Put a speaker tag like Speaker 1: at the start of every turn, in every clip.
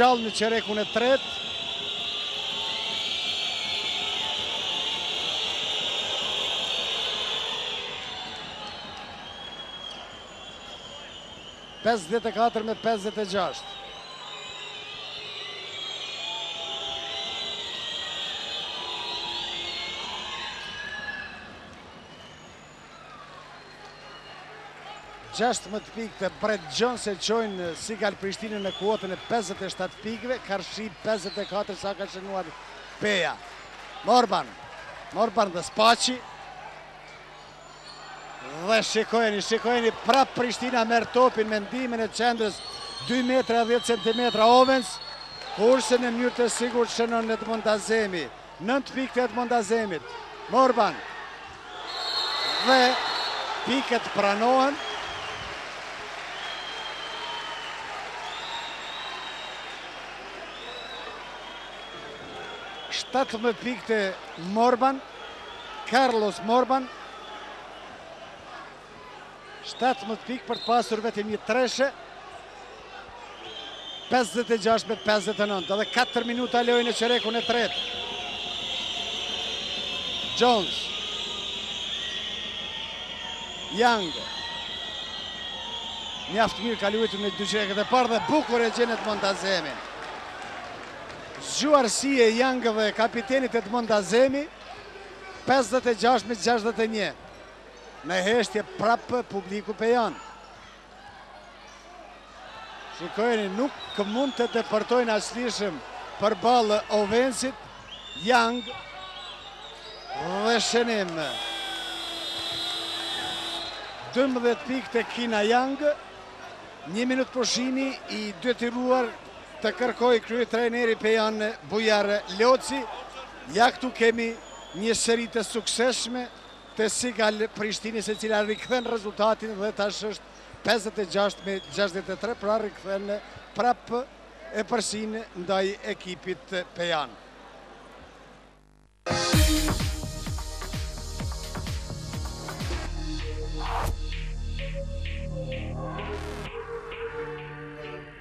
Speaker 1: Gjallë në çerekun e tretë. Pesëdhjetë e katër me pesëdhjetë e gjashtë. Gjashtëmbëdhjetë pikë të Brett Jones e çojnë Sigal Prishtinën në kuotën e pesëdhjetë e shtatë pikëve, karshi pesëdhjetë e katër sa ka shënuar Peja. Morban, Morban dhe Spaçi. Dhe shikojeni, shikojeni, prap Prishtina merr topin me ndihmën e qendrës 2 metra e 10 cm Owens, kurse në mënyrë të sigurt shënon Edmond Azemi. Nëntë pikë të Edmond Azemit. Morban. Dhe pikët pranohen. Shtatëmbëdhjetë pikë të Morban. Carlos Morban. shtatëmbëdhjetë pikë për të pasur vetëm një treshe, 56 me 59, edhe 4 minuta lojë në çerekun e tretë. Jones. Young. Mjaft mirë ka luajtur në dy çerekët e parë dhe bukur e gjen Edmond Azemin. Zgjuarsi e Young dhe kapitenit Edmond Azemi, 56 me 61. Në heshtje prap publiku pejan. Shikojeni nuk mund të depërtojnë lirshëm përballë Owensit, Young dhe shënim. 12 pikë të Kina Young, një minut pushimi i detyruar të kërkojë kryetrajneri pejan Bujar Loci, ja këtu kemi një seri të suksesshme, Të Sigal Prishtinës e cila rikthen rezultatin dhe tash është pesëdhjetë e gjashtë me gjashtëdhjetë e tre pra rikthen prap epërsinë ndaj ekipit pejan.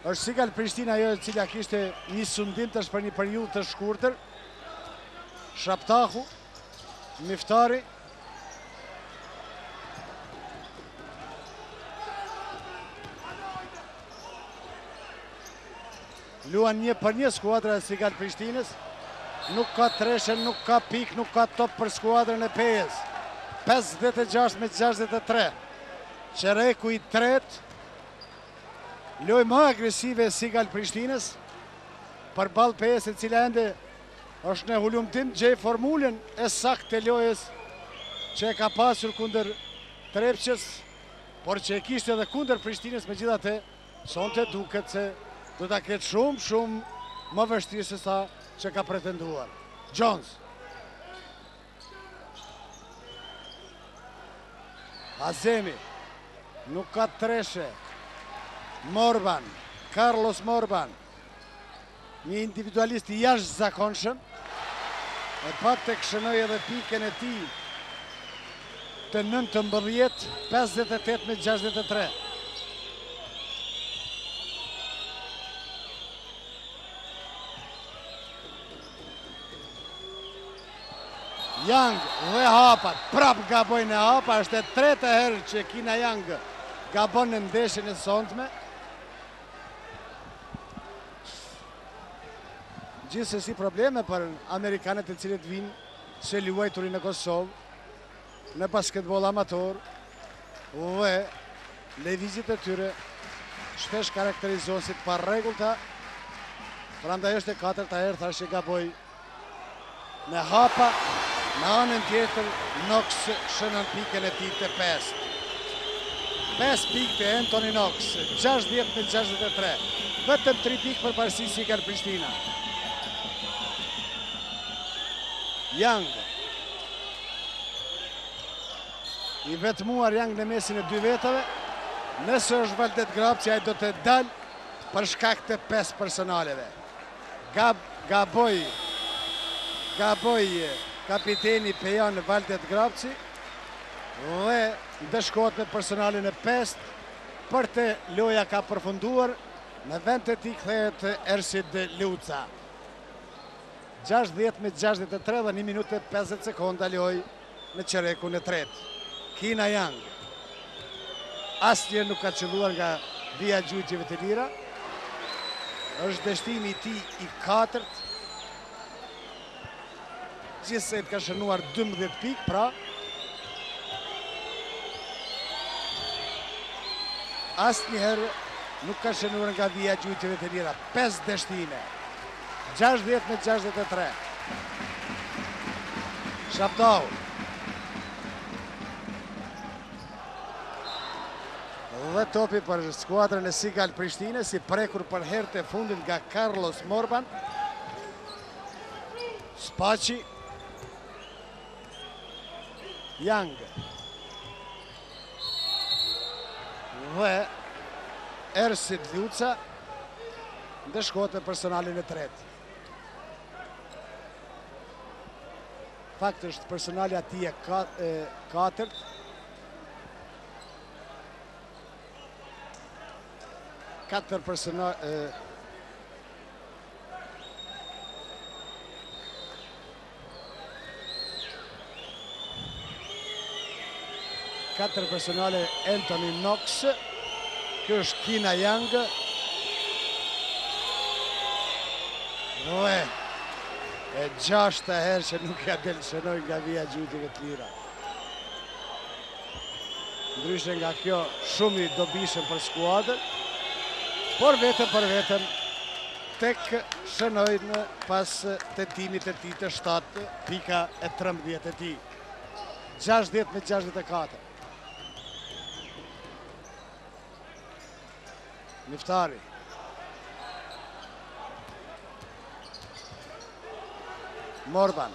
Speaker 1: Është Sigal Prishtina ajo e cila kishte një sundim tash për një periudhë të shkurtër. Shraptaku, Miftari. Luan një për një skuadra e Sigal Prishtinës. Nuk ka treshen, nuk ka pikë, nuk ka top për skuadrën e Pejës. 56 me 63. Çereku i tretë. Lojë më agresive e Sigal Prishtinës, përballë Pejës e cila ende është në hulumtim të gjejë formulën e saktë të lojës që e ka pasur kundër Trepçës, por që e kishte edhe kundër Prishtinës megjithatë, sonte duket se do ta ketë shumë, shumë më vështirë sesa që ka pretenduar. Jones. Azemi, nuk ka treshe. Morban, Carlos Morban, një individualist i jashtëzakonshëm, sapo e shënoi edhe pikën e tij të nëntëmbëdhjetë, 58 me 63. Young dhe hapat, prapë gabon me hapa, është e treta herë që Keena Young gabon në ndeshjen e sontme. Gjithsesi probleme për amerikanët të cilët vijnë së luajturi në Kosovë në basketboll amator dhe lëvizjet e tyre shpesh karakterizohen si të parregullta. Prandaj është e katërta herë thashë që gaboi Me hapa, në anën tjetër, Knox shënon pikën e tij të pestë. Pesë pikë të Anthony Knox, 60 me 63. Vetëm tri pikë përparësi Sigal Prishtina. Young. I vetmuar Young në mesin e dy vetave. Nëse është Valdet Grapci ai do të dalë për shkak të pesë personaleve. Gab, gaboi, gaboi kapiteni pejan Valdet Grapci dhe ndëshkohet me personalen e pestë, për të loja ka përfunduar në vend të tij kthehet Ersid Luca. 60 me 63 dhe 1 minutë e 50 sekonda lojë. në çerekun e tretë. Keena Young asnjëherë nuk ka qëlluar nga vija e gjujtjeve të lira. Është dështimi i tij i katërt. Gjithsejt ka shënuar 12 pikë, pra asnjëherë nuk ka shënuar nga vija e gjujtjeve të lira. 5 dështime. Gjashtëdhjetë me gjashtëdhjetë e tre. Shaptau. Dhe topi për skuadrën e Sigal Prishtinës, i prekur për herë të fundit nga Carlos Morban. Spaci. Young. Dhe Ersid Ljuca ndëshkohet me personalin e tretë. Fakt është personali i tij i katërt. Katër personal... Katër personale Anthony Knox. Ky është Kina Young. Dhe e gjashta herë që nuk ia del të shënojë nga vija e gjuajtjeve të lira. Ndryshe nga kjo shumë i dobishëm për skuadër, por vetëm për vetëm tek shënon pas tentimit të tij të shtatë pika e trembëdhjetë e tij. Gjashtëdhjetë me gjashtëdhjetë e katër. Niftari. Morban.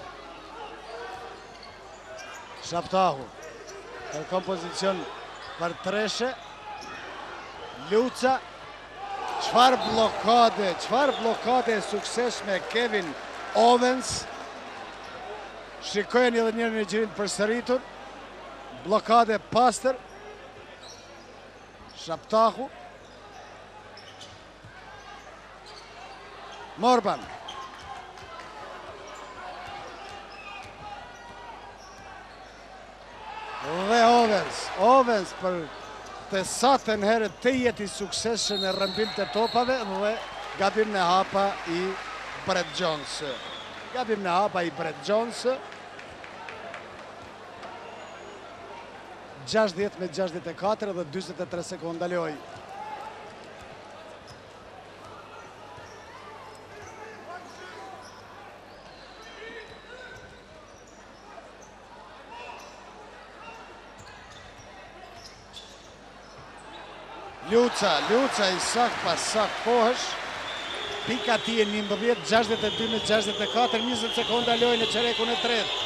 Speaker 1: Shaptahu. Kërkon pozicion për treshe. Luca. Çfarë bllokade, çfarë bllokadë e suksesshme Kevin Owens. Shikojeni edhe një herë në xhirim të përsëritur. Bllokadë e pastër. Shaptahu. Morban. Dhe Owens, Owens për të satën herë tejet i suksesshëm në rrëmbim të topave dhe gabim në hapa i Bret Jones. Gabim në hapa i Bret Jones. 60 me 64 dhe 23 sekonda lojë. Luca, Luca i saktë pas sa kohësh, pika e tij e njëmbëdhjetë, 62 me 64, 20 sekonda lojë në çerekun e tretë.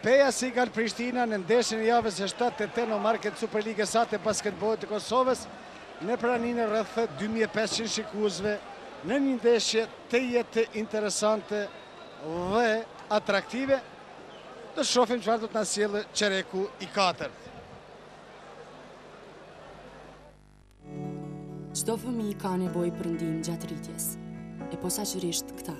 Speaker 1: Peja Sigal Prishtina në ndeshjen e javës së shtatë të Tenomarket Superligës së Basketbollit të Kosovës në praninë e rreth dy mijë e pesëqind shikuesve në një ndeshje tejet interesante dhe atraktive. Do të shohim çfarë do të na sjellë çereku i katërt.
Speaker 2: Çdo fëmijë ka nevojë për ndihmë gjatë rritjes, e posaqërisht këta.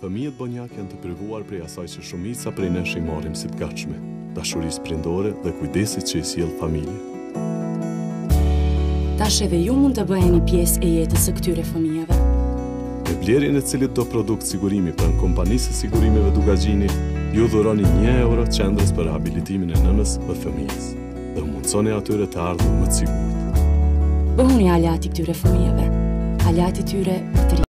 Speaker 3: Fëmijët bonjak janë të privuar prej asaj që shumica prej nesh i marrim si të gatshme, dashurisë prindore dhe kujdesit që i sjell familja.
Speaker 2: Tash edhe ju mund të bëheni pjesë e jetës së këtyre fëmijëve.
Speaker 3: Me blerjen e cilitdo produkt sigurimi pranë kompanisë së sigurimeve Dukagjini, ju dhuroni një euro qendrës për rehabilitimin e nënës dhe fëmijës. dhe mundësoni atyre të ardhme më të sigurt.
Speaker 2: Bëhuni aleat i këtyre fëmijëve, aleat i tyre për të